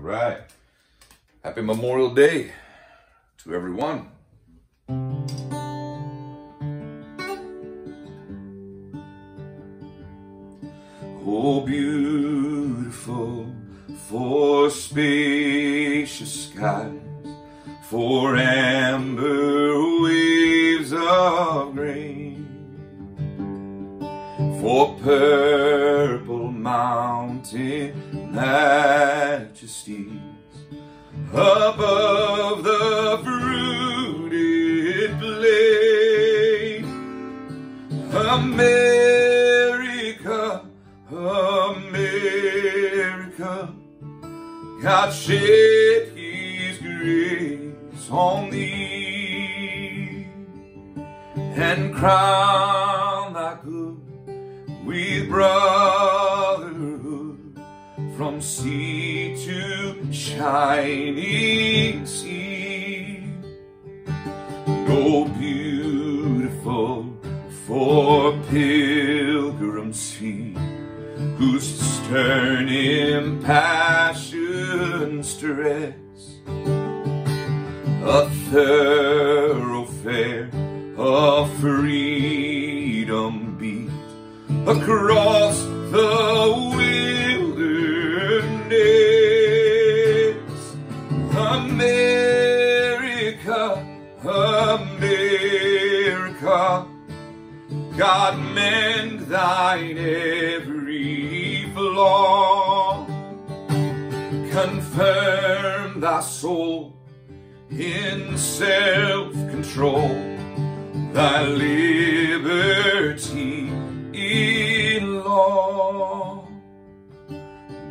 All right. Happy Memorial Day to everyone. Oh, beautiful for spacious skies, for amber waves of grain, for purple mountain majesties above the fruited plain. America, America, God shed His grace on thee and crown thy good with brotherhood from sea to shining sea. Oh, beautiful for pilgrims feet whose stern impassioned stress a thoroughfare of freedom beat across America, God mend thine every flaw. Confirm thy soul in self-control, thy liberty in law.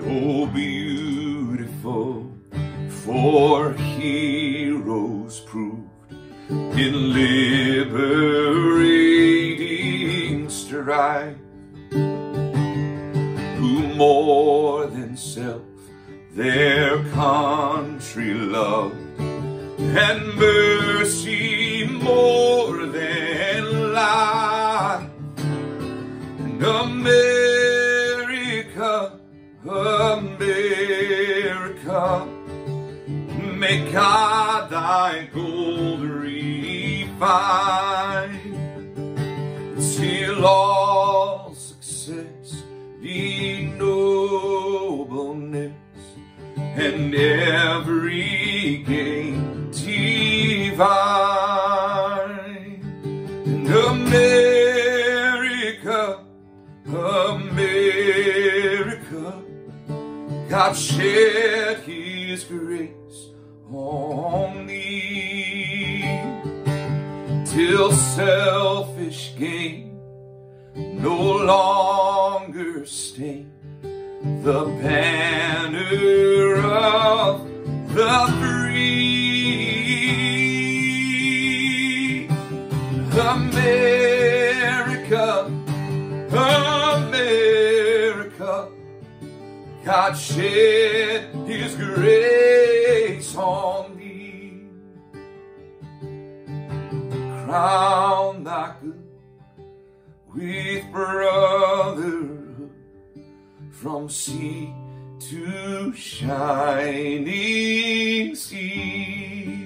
Oh, beautiful for heroes proved in liberating strife, who more than self their country loved, and mercy more than life. And America, may God thy gold refine, till all success be nobleness, and every gain divine. And America, America, God shed His grace on thee till selfish gain no longer stain the banner of the free. America, America, God shed His grace on thee. Crown thy good with brotherhood from sea to shining sea.